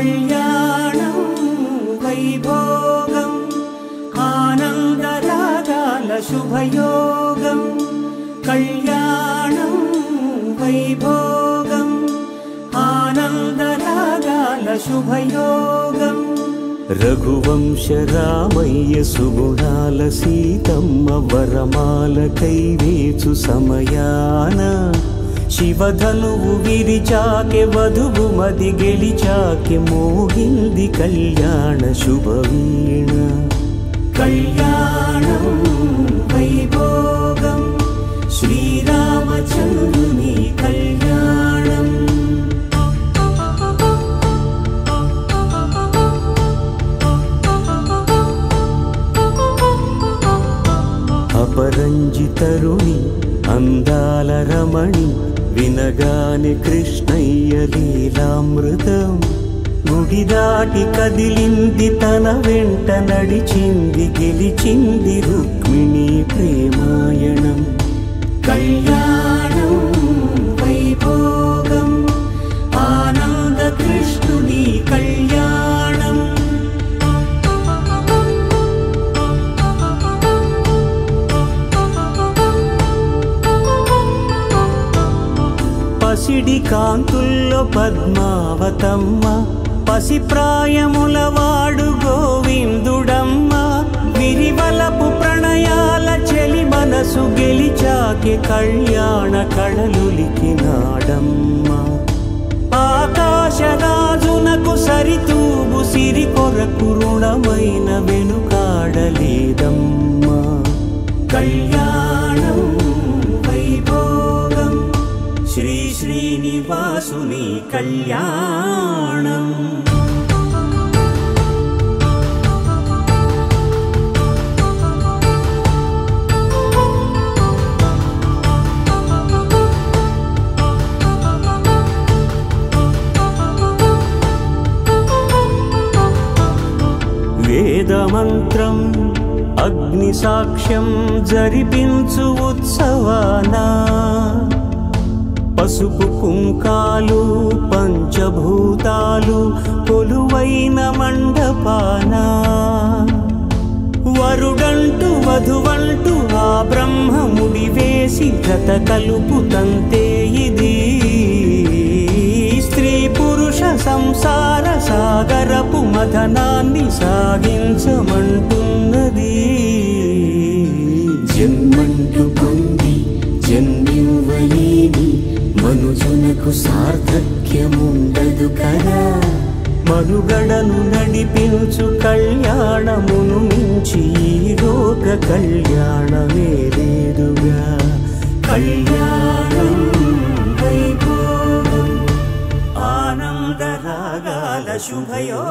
कल्याणं वैभोगम् आनादरागानशुभयोगं कल्याणं वैभोगम् आनादरागानशुभयोगं रघुवंशरामय्य सुगुणालसीतं वरमालकैरीसु समयान। శివధనువు విరిచాకె వధువు మది గెలిచాకె మోగింది కళ్యాణ శుభవీణ. కళ్యాణం వైభోగం శ్రీరామచంద్రుని కళ్యాణం. అపరంజి తరుణి అందాల రమణి వినగాని కృష్ణయ్య లీలామృతం గుడి దాటి కదిలింది తన వెంట నడిచింది గెలిచింది రుక్మిణి పసిడి కాంతుల్లో పద్మావతమ్మ పసిప్రాయముల వాడు గోవిందుడమ్మ. విరివలపు ప్రణయాల చెలి మనసు గెలిచాకి కళ్యాణ కళలులికినాడమ్మ ఆకాశరాజునకు సరితూబు సిరి కొరకు రుణమైన వెనుకాడలేదమ్మా. కళ్యాణ వసుని కళ్యాణం. వేదమంత్రం అగ్ని సాక్ష్యం జరిపించు ఉత్సవానా. పసుపు కుంకాలు పంచభూతాలు కొలువైన మండపాన. వరుడంటూ వధువంటూ ఆ బ్రహ్మముడి వేసి గత కలుపుతంతే ఇది. స్త్రీ పురుష సంసార సాగరపు మథనాన్ని సాగించమంటున్నది. జన్మంటూ మనుజునకు సార్థక్యముండదు కదా. మనుగడను నడిపించు కళ్యాణమును మించి లోక కళ్యాణమే లేదుగా కళ్యాణం వైభోగం ఆనందరాగాల శుభయో